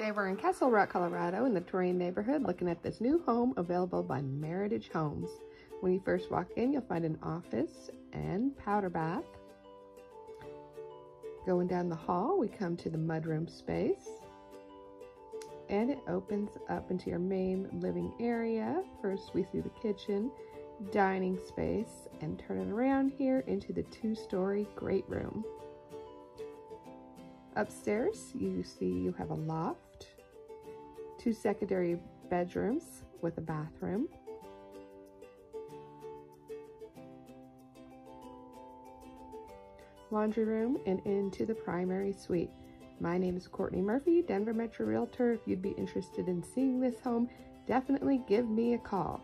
Today we're in Castle Rock, Colorado in the Terrain neighborhood looking at this new home available by Meritage Homes. When you first walk in, you'll find an office and powder bath. Going down the hall, we come to the mudroom space. And it opens up into your main living area. First, we see the kitchen, dining space, and turn it around here into the two-story great room. Upstairs, you see you have a loft, two secondary bedrooms with a bathroom, laundry room, and into the primary suite. My name is Courtney Murphy, Denver Metro Realtor. If you'd be interested in seeing this home, definitely give me a call.